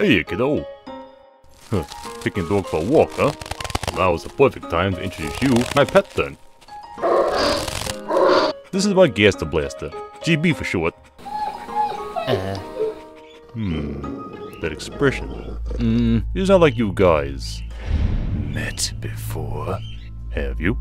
Hey, kiddo. Huh, taking dog for a walk, huh? Now is the perfect time to introduce you my pet then. This is my Gaster Blaster. GB for short. Uh, Hmm, that expression. Hmm, it's not like you guys met before, have you?